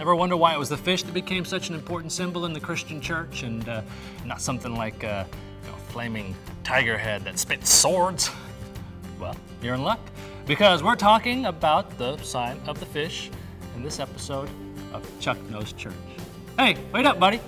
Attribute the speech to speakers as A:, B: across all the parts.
A: Ever wonder why it was the fish that became such an important symbol in the Christian church and uh, not something like a you know, flaming tiger head that spits swords? Well, you're in luck because we're talking about the sign of the fish in this episode of Chuck Knows Church. Hey, wait up, buddy.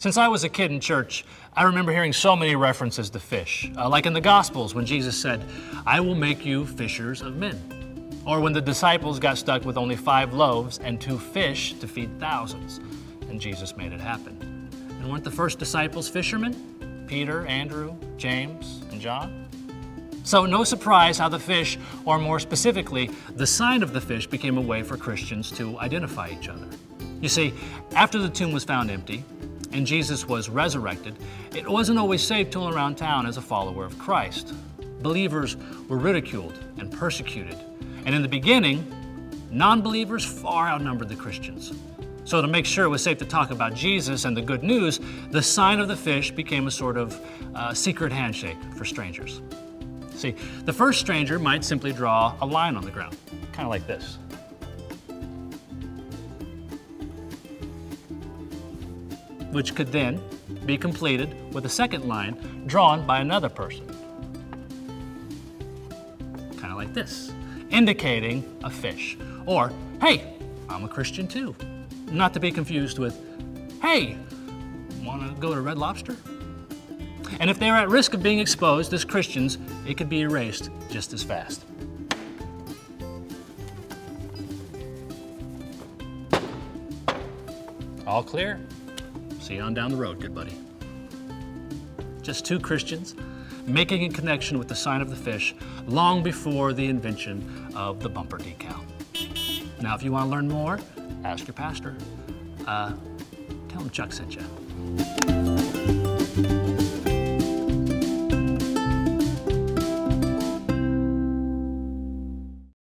A: Since I was a kid in church, I remember hearing so many references to fish, uh, like in the Gospels when Jesus said, I will make you fishers of men. Or when the disciples got stuck with only five loaves and two fish to feed thousands, and Jesus made it happen. And weren't the first disciples fishermen? Peter, Andrew, James, and John? So, no surprise how the fish, or more specifically, the sign of the fish, became a way for Christians to identify each other. You see, after the tomb was found empty, and Jesus was resurrected, it wasn't always safe to around town as a follower of Christ. Believers were ridiculed and persecuted. And in the beginning, non believers far outnumbered the Christians. So, to make sure it was safe to talk about Jesus and the good news, the sign of the fish became a sort of uh, secret handshake for strangers. See, the first stranger might simply draw a line on the ground, kind of like this. Which could then be completed with a second line drawn by another person. Kind of like this, indicating a fish. Or, hey, I'm a Christian too. Not to be confused with, hey, want to go to Red Lobster? And if they're at risk of being exposed as Christians, it could be erased just as fast. All clear? See you on down the road, good buddy. Just two Christians making a connection with the sign of the fish long before the invention of the bumper decal. Now, if you want to learn more, ask your pastor. Uh, tell him Chuck sent you.